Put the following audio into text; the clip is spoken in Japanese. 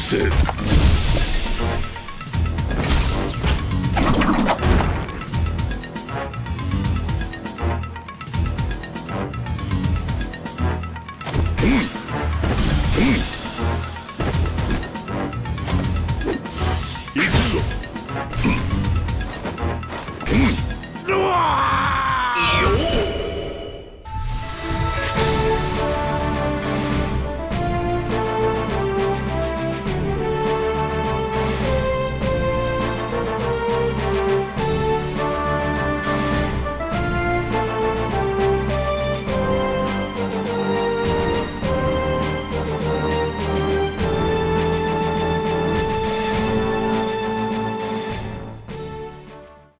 せ